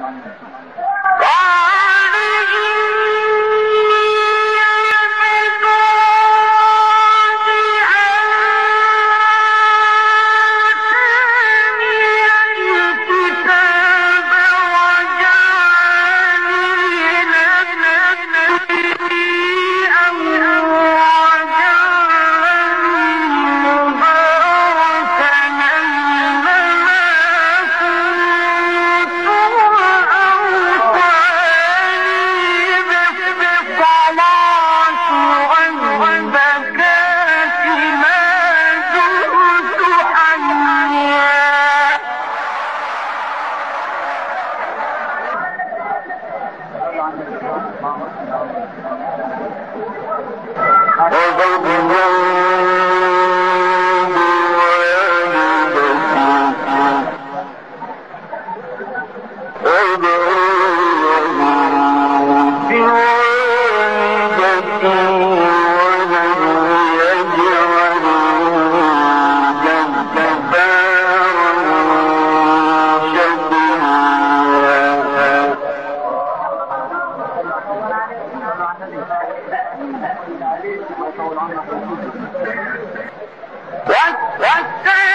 mình Orada dünya الشمس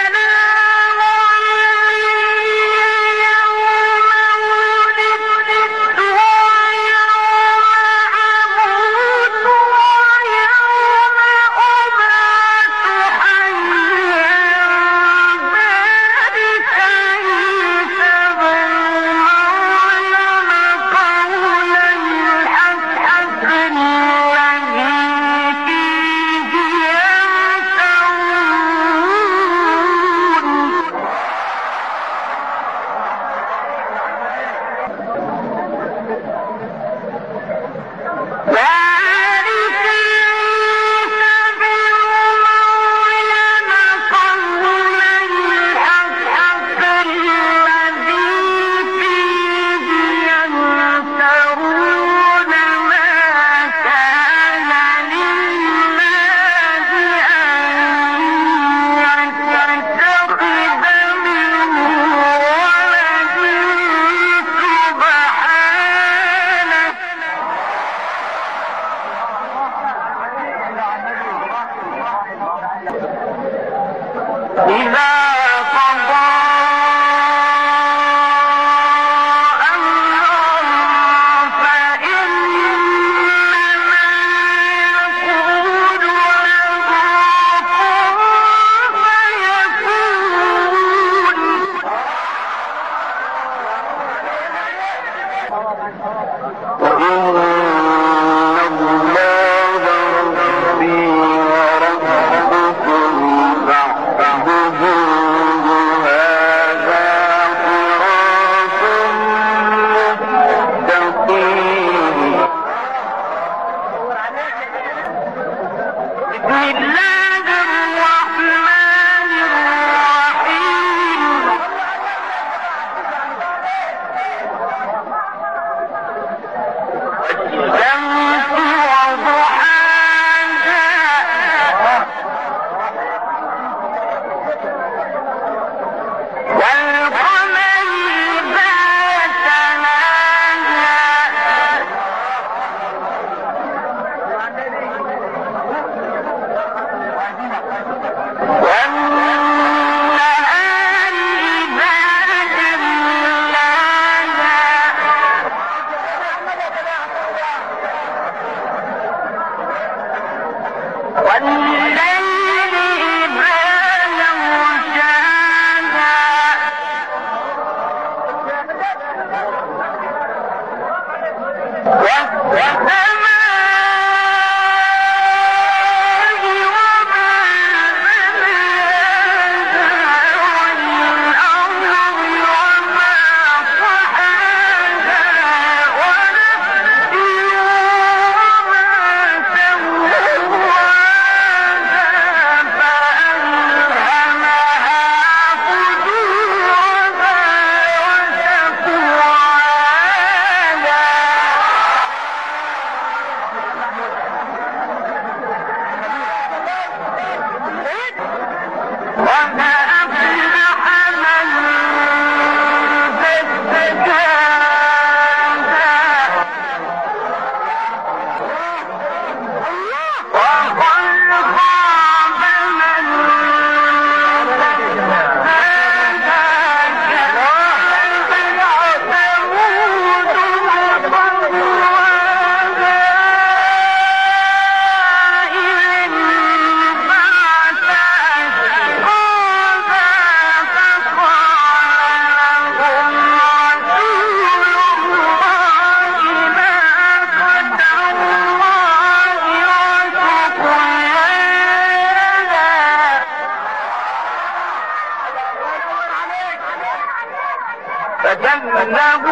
له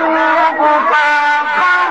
كفاقا